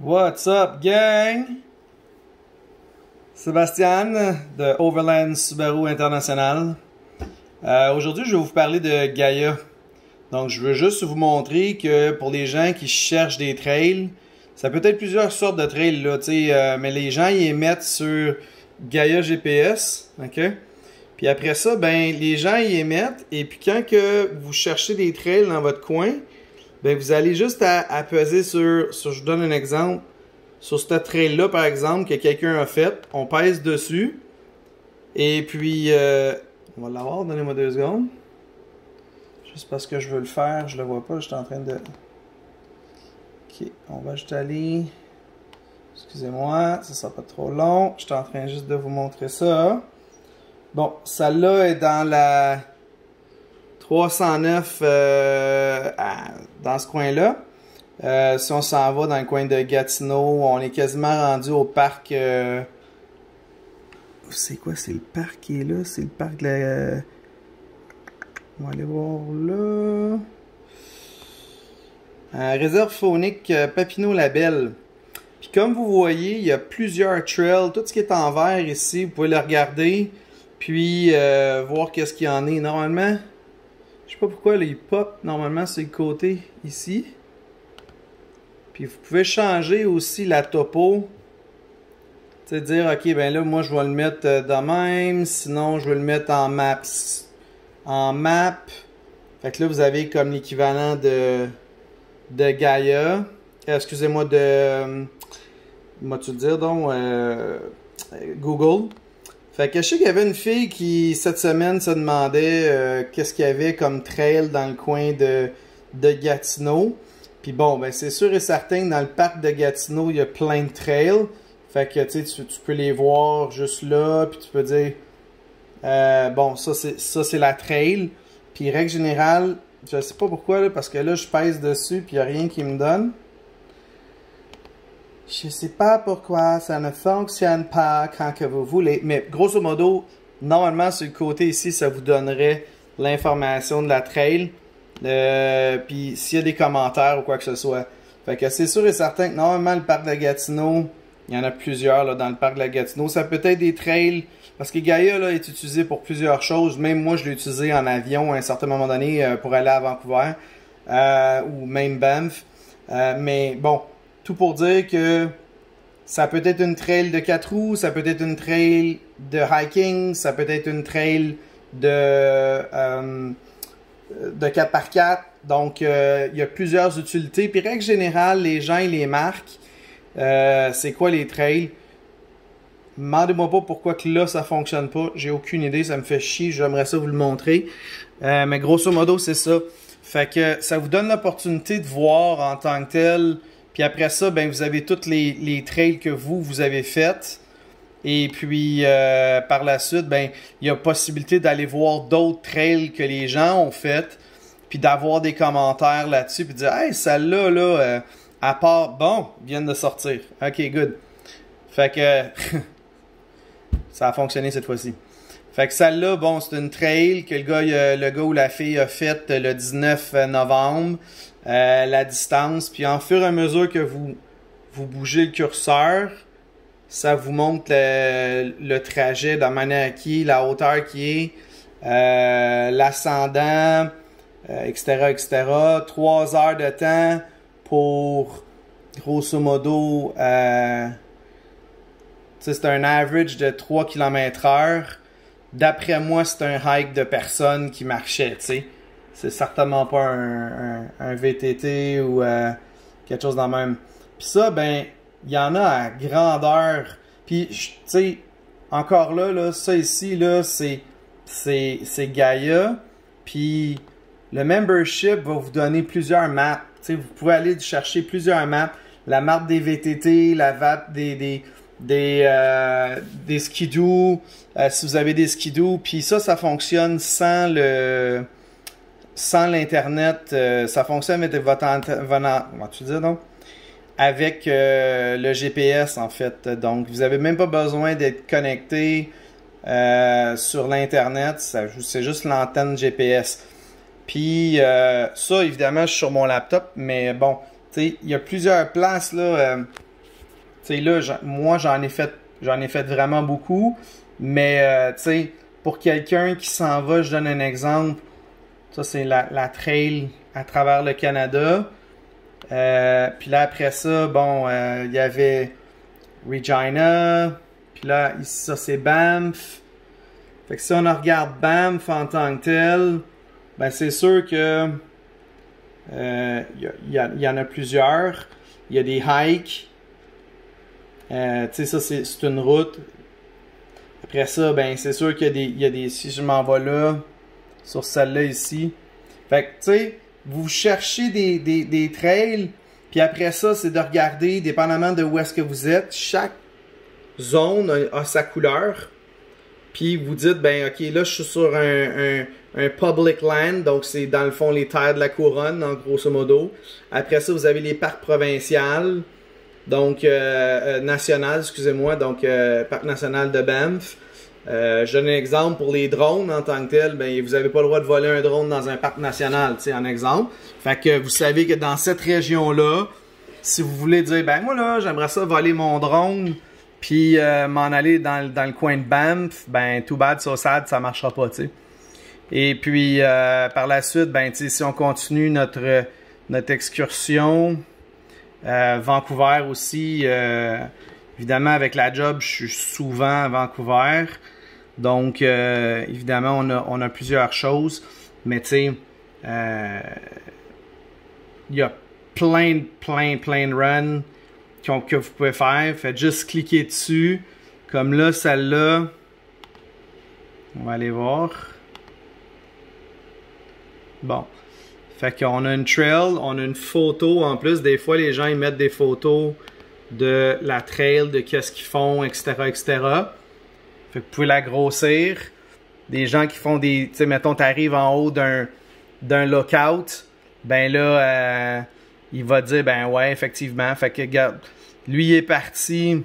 What's up, gang? Sébastien de Overland Subaru International. Euh, Aujourd'hui, je vais vous parler de Gaia. Donc, je veux juste vous montrer que pour les gens qui cherchent des trails, ça peut être plusieurs sortes de trails, là, euh, mais les gens ils émettent sur Gaia GPS, ok? Puis après ça, ben, les gens y émettent, et puis quand que vous cherchez des trails dans votre coin, ben, vous allez juste à, peser sur, sur, je vous donne un exemple, sur ce trail-là, par exemple, que quelqu'un a fait, on pèse dessus, et puis, euh, on va l'avoir, donnez-moi deux secondes. Juste parce que je veux le faire, je le vois pas, je suis en train de... Ok, on va juste aller... Excusez-moi, ça sera pas trop long. Je suis en train juste de vous montrer ça. Bon, celle-là est dans la 309 euh, dans ce coin-là. Euh, si on s'en va dans le coin de Gatineau, on est quasiment rendu au parc. Euh, c'est quoi C'est le parc qui est là? C'est le parc de la. On va aller voir là. réserve faunique Papineau-Labelle. Puis comme vous voyez, il y a plusieurs trails. Tout ce qui est en vert ici, vous pouvez le regarder. Puis voir qu'est-ce qu'il y en est. Normalement, je sais pas pourquoi les pop normalement c'est le côté ici. Puis vous pouvez changer aussi la topo. Tu dire, ok, ben là, moi je vais le mettre euh, de même. Sinon, je vais le mettre en maps. En map. Fait que là, vous avez comme l'équivalent de, de Gaia. Euh, excusez-moi, de. Euh, comment tu dire donc Google. Fait que je sais qu'il y avait une fille qui, cette semaine, se demandait euh, qu'est-ce qu'il y avait comme trail dans le coin de, de Gatineau. Puis bon, ben c'est sûr et certain que dans le parc de Gatineau, il y a plein de trails. Fait que tu, tu peux les voir juste là, puis tu peux dire euh, bon, ça c'est la trail. Puis règle générale, je sais pas pourquoi parce que là je pèse dessus puis il n'y a rien qui me donne. Je sais pas pourquoi ça ne fonctionne pas quand que vous voulez, mais grosso modo, normalement sur le côté ici, ça vous donnerait l'information de la trail. Euh, puis s'il y a des commentaires ou quoi que ce soit. Fait que c'est sûr et certain que normalement le parc de Gatineau, il y en a plusieurs là, dans le parc de la Gatineau. Ça peut être des trails, parce que Gaia là, est utilisé pour plusieurs choses. Même moi, je l'ai utilisé en avion à un certain moment donné euh, pour aller à Vancouver euh, ou même Banff. mais bon, tout pour dire que ça peut être une trail de 4 roues, ça peut être une trail de hiking, ça peut être une trail de, euh, de 4x4. Donc, euh, il y a plusieurs utilités. Puis, règle générale, les gens les marques, euh, c'est quoi les trails? Demandez-moi pas pourquoi que là, ça fonctionne pas. J'ai aucune idée, ça me fait chier. J'aimerais ça vous le montrer. mais grosso modo, c'est ça. Fait que ça vous donne l'opportunité de voir en tant que tel puis après ça, ben, vous avez toutes les, trails que vous, vous avez faites. Et puis, euh, par la suite, ben, il y a possibilité d'aller voir d'autres trails que les gens ont faites. Puis d'avoir des commentaires là-dessus. Puis de dire, hey, celle-là, là, euh, à part, bon, viennent de sortir. Ok, good. Fait que, ça a fonctionné cette fois-ci. Fait que celle-là, bon, c'est une trail que le gars, le gars ou la fille a faite le 19 novembre. Euh, la distance. Puis en fur et à mesure que vous, bougez le curseur, ça vous montre le, trajet de la manière qui la hauteur qui est, euh, l'ascendant, etc., euh, etc. Trois heures de temps pour, grosso modo, c'est un average de 3 km heure. D'après moi, c'est un hike de personnes qui marchaient, tu sais c'est certainement pas un, VTT ou euh, quelque chose dans le même. Puis ça, ben, il y en a à grandeur. Puis, tu sais, encore là, là, ça ici, là, c'est, c'est, Gaia. Puis, le membership va vous donner plusieurs maps. Tu sais, vous pouvez aller chercher plusieurs maps. La map des VTT, la map des, des, des, euh, skidoo, euh, si vous avez des skidoo. Puis ça, ça fonctionne sans le sans l'Internet, euh, ça fonctionne avec votre tu donc? Avec euh, le GPS en fait. Donc vous n'avez même pas besoin d'être connecté euh, sur l'Internet. C'est juste l'antenne GPS. Puis ça, évidemment, je suis sur mon laptop, mais bon, tu sais, il y a plusieurs places là. Tu sais, là, moi, j'en ai fait j'en ai fait vraiment beaucoup. Mais, tu sais, pour quelqu'un qui s'en va, je donne un exemple. Ça, c'est la, la, trail à travers le Canada. Euh, puis là, après ça, bon, euh, il y avait Regina. Puis là, ici, ça, c'est Banff. Fait que si on regarde Banff en tant que tel, ben c'est sûr que il y, y, en a plusieurs. Il y a des hikes. Euh, tu sais, ça, c'est une route. Après ça, ben, c'est sûr qu'il y, y, a des. Si je m'en vais là, sur celle-là ici. Fait que, tu sais, vous cherchez des, trails. Puis après ça, c'est de regarder, dépendamment de où est-ce que vous êtes, chaque zone a, sa couleur. Puis vous dites, ben ok, là je suis sur un, un, public land, donc c'est dans le fond les terres de la couronne, en grosso modo. Après ça, vous avez les parcs provinciaux, donc euh, euh national, excusez-moi, donc euh, parc national de Banff. Euh, je donne un exemple pour les drones en tant que tel, ben vous n'avez pas le droit de voler un drone dans un parc national, en exemple. Fait que vous savez que dans cette région-là, si vous voulez dire, ben moi là, j'aimerais ça voler mon drone, puis euh, m'en aller dans, dans, le coin de Banff, ben too bad, so sad, ça marchera pas, tu sais. Et puis euh, par la suite, ben si on continue notre notre excursion, Vancouver aussi, évidemment avec la job, je suis souvent à Vancouver, donc évidemment on a plusieurs choses, mais tu sais, il y a plein plein plein de runs que vous pouvez faire. Faites juste cliquer dessus. Comme là, celle-là. On va aller voir. Bon. Fait qu'on a une trail, on a une photo en plus. Des fois, les gens ils mettent des photos de la trail, de qu'est-ce qu'ils font, etc., etc. Fait que vous pouvez la grossir. Des gens qui font des, tu sais, mettons, tu arrives en haut d'un d'un lookout, ben là, euh, il va dire, ben ouais, effectivement. Fait que, lui il est parti,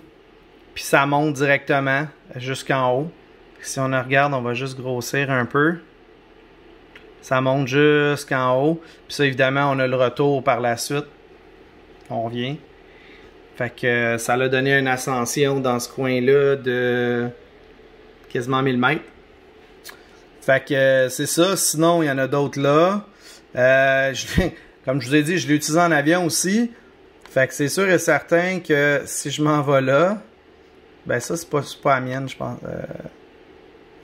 puis ça monte directement jusqu'en haut. Si on regarde, on va juste grossir un peu. Ça monte jusqu'en haut. Puis ça, évidemment, on a le retour par la suite. On revient. Fait que ça l'a donné une ascension dans ce coin-là de quasiment 1000 mètres. Fait que c'est ça. Sinon, il y en a d'autres là. Euh, comme je vous ai dit, je l'ai utilisé en avion aussi. Fait que c'est sûr et certain que si je m'en vais là, ben ça, c'est pas, pas la mienne, je pense. Euh,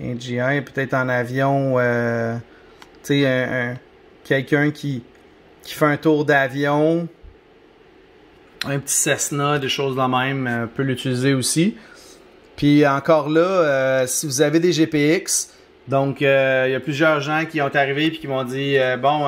un G1, peut-être en avion, euh, tu sais, un, quelqu'un qui, qui fait un tour d'avion, un petit Cessna, des choses de même, euh, peut l'utiliser aussi. Puis encore là, euh, si vous avez des GPX, donc, euh, il y a plusieurs gens qui ont arrivé et qui m'ont dit Bon,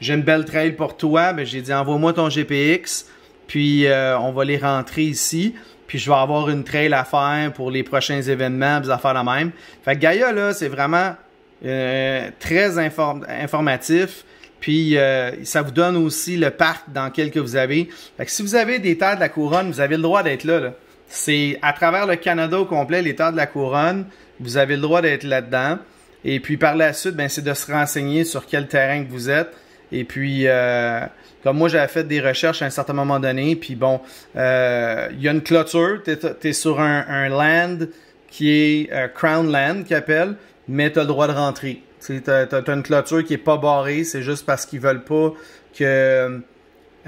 j'ai une belle trail pour toi. Ben, j'ai dit Envoie-moi ton GPX. Puis euh, on va les rentrer ici. Puis je vais avoir une trail à faire pour les prochains événements, des affaires la même. Fait que Gaia, là, c'est vraiment euh, très informatif. Puis euh, ça vous donne aussi le parc dans lequel que vous avez. Fait que si vous avez des terres de la couronne, vous avez le droit d'être là. là. C'est à travers le Canada au complet, terres de la couronne, vous avez le droit d'être là-dedans. Et puis par la suite, ben, c'est de se renseigner sur quel terrain que vous êtes. Et puis, euh, comme moi, j'avais fait des recherches à un certain moment donné, puis bon, euh, il y a une clôture, tu es, sur un, land qui est euh, Crown Land, qui appelle, mais tu as le droit de rentrer. Tu as, as, une clôture qui est pas barrée, c'est juste parce qu'ils veulent pas que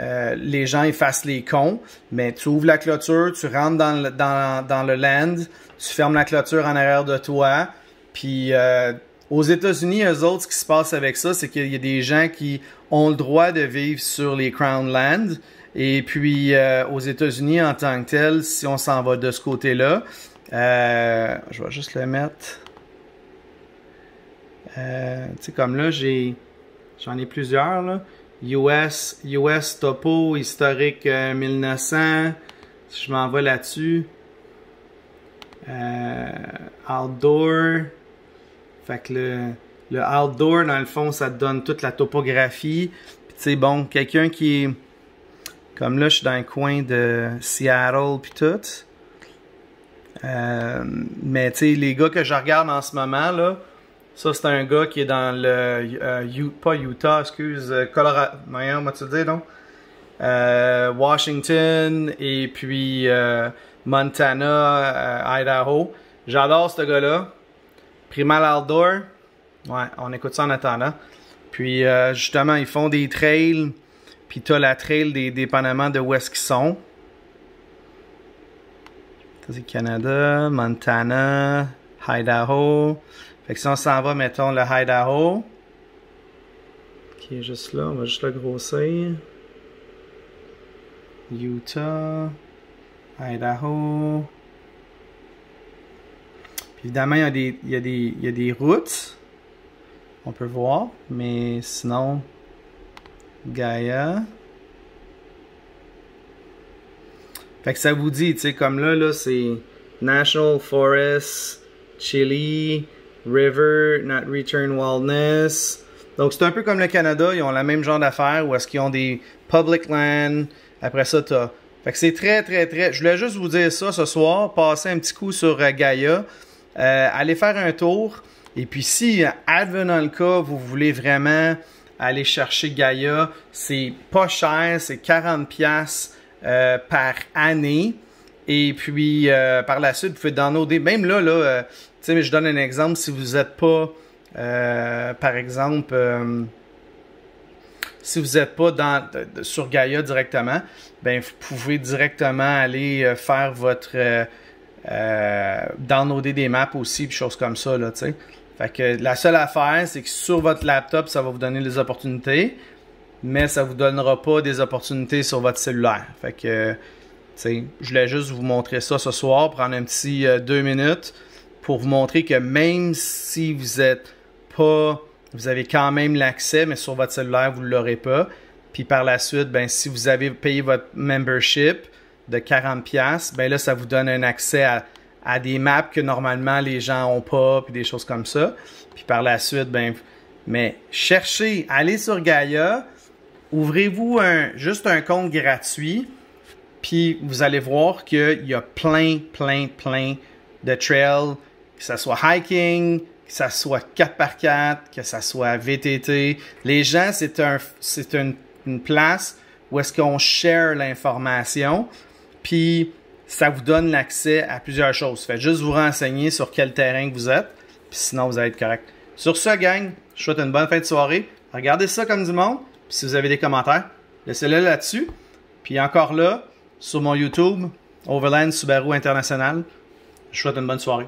euh, les gens ils fassent les cons, mais tu ouvres la clôture, tu rentres dans le, land, tu fermes la clôture en arrière de toi, puis euh, aux États-Unis, eux autres, ce qui se passe avec ça, c'est qu'il y a des gens qui ont le droit de vivre sur les Crown Land. Et puis, euh, aux États-Unis, en tant que tel, si on s'en va de ce côté-là, je vais juste le mettre. Tu sais, comme là, j'en ai plusieurs, là. US, US Topo, historique 1900. Si je m'en vais là-dessus. outdoor. Fait que le, le outdoor, dans le fond, ça te donne toute la topographie. Puis tu sais, bon, quelqu'un qui. Comme là, je suis dans un coin de Seattle puis tout. Euh, mais tu sais, les gars que je regarde en ce moment, là, ça c'est un gars qui est dans le... Euh, pas Utah, excuse, euh, Colorado... Moi tu dire, donc? euh, Washington et puis Montana, Idaho. J'adore ce gars-là. Primal Outdoor. Ouais, on écoute ça en attendant. Puis justement, ils font des trails. Puis t'as la trail des, dépendamment de où est-ce qu'ils sont. c'est Canada, Montana, Idaho. Fait que si on s'en va, mettons le Idaho. Qui est juste là, on va juste le grossir. Utah, Idaho. Évidemment, il y, a des, y a des, y a des routes. On peut voir. Mais sinon, Gaia. Fait que ça vous dit, tu sais, comme là, là, c'est National Forest, Chili, River, Not Return Wildness. Donc c'est un peu comme le Canada, ils ont la même genre d'affaires où est-ce qu'ils ont des public land. Après ça, t'as. Fait que c'est très, très, très. Je voulais juste vous dire ça ce soir. Passer un petit coup sur euh, Gaia. Euh, allez faire un tour. Et puis si, advenant le cas, vous voulez vraiment aller chercher Gaia. C'est pas cher, c'est 40 pièces euh, par année. Et puis euh, par la suite, vous pouvez downloader. Même là, là, euh, tu sais, je donne un exemple. Si vous n'êtes pas, par exemple, si vous n'êtes pas dans, sur Gaia directement, ben vous pouvez directement aller faire votre downloader des maps aussi, puis choses comme ça là, tu sais. Fait que la seule affaire, c'est que sur votre laptop, ça va vous donner des opportunités, mais ça vous donnera pas des opportunités sur votre cellulaire. Fait que, je voulais juste vous montrer ça ce soir, prendre un petit euh, deux minutes pour vous montrer que même si vous êtes pas, vous avez quand même l'accès, mais sur votre cellulaire, vous ne l'aurez pas. Puis par la suite, ben, si vous avez payé votre membership de 40$, ben là, ça vous donne un accès à des maps que normalement les gens ont pas, puis des choses comme ça. Puis par la suite, ben, mais cherchez, allez sur Gaia, ouvrez-vous un, juste un compte gratuit, puis vous allez voir qu'il y a plein, plein, plein de trails, que ce soit hiking, que ça soit 4x4, que ça soit VTT. Les gens, c'est un, une place où est-ce qu'on share l'information. Puis ça vous donne l'accès à plusieurs choses. Faites juste vous renseigner sur quel terrain vous êtes, puis sinon vous allez être correct. Sur ce, gang, je souhaite une bonne fin de soirée. Regardez ça comme du monde, puis si vous avez des commentaires, laissez-les là-dessus. Puis encore là, sur mon YouTube, Overland Subaru International, je souhaite une bonne soirée.